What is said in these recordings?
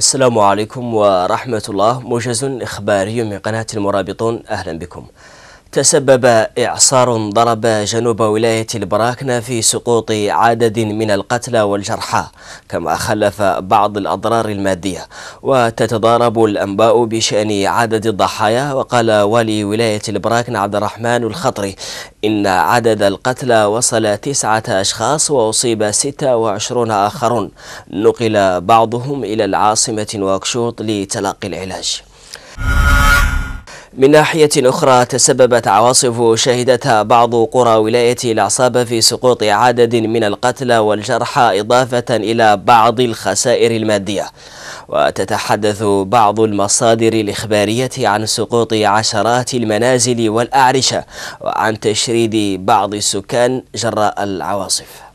السلام عليكم ورحمة الله. موجز إخباري من قناة المرابطون أهلا بكم. تسبب إعصار ضرب جنوب ولاية البراكنة في سقوط عدد من القتلى والجرحى كما خلف بعض الأضرار المادية. وتتضارب الأنباء بشأن عدد الضحايا وقال والي ولاية البراكنة عبد الرحمن الخطري إن عدد القتلى وصل تسعة أشخاص وأصيب 26 آخرون. نقل بعضهم إلى العاصمة نواكشوط لتلقي العلاج. من ناحية أخرى تسببت عواصف شهدتها بعض قرى ولاية الأعصاب في سقوط عدد من القتلى والجرحى إضافة إلى بعض الخسائر المادية. وتتحدث بعض المصادر الإخبارية عن سقوط عشرات المنازل والأعرشة وعن تشريد بعض السكان جراء العواصف.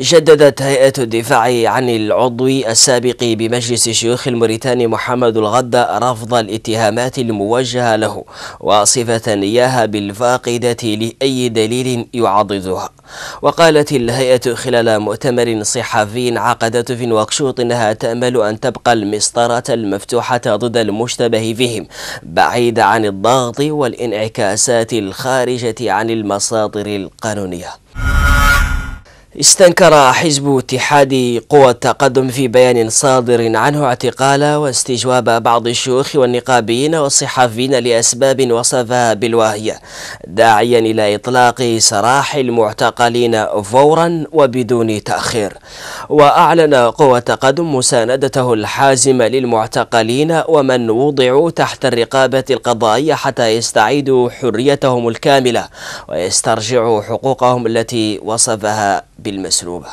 جددت هيئة الدفاع عن العضو السابق بمجلس شيوخ الموريتاني محمد الغدة رفض الاتهامات الموجهة له واصفة إياها بالفاقدة لأي دليل يعضدها. وقالت الهيئة خلال مؤتمر صحفي عقدته في نواكشوط أنها تأمل أن تبقى المسطرة المفتوحة ضد المشتبه فيهم بعيد عن الضغط والانعكاسات الخارجة عن المصادر القانونية. استنكر حزب اتحاد قوى التقدم في بيان صادر عنه اعتقال واستجواب بعض الشيوخ والنقابيين والصحفيين لأسباب وصفها بالواهية داعيا إلى إطلاق سراح المعتقلين فورا وبدون تأخير. وأعلن قوى التقدم مساندته الحازمة للمعتقلين ومن وضعوا تحت الرقابة القضائية حتى يستعيدوا حريتهم الكاملة ويسترجعوا حقوقهم التي وصفها بالمسلوبة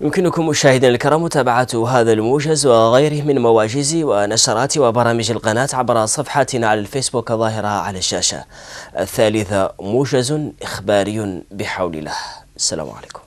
يمكنكم مشاهدينا الكرام متابعة هذا الموجز وغيره من مواجز ونشرات وبرامج القناة عبر صفحتنا على الفيسبوك الظاهرة على الشاشة. الثالثة موجز إخباري بحول الله. السلام عليكم.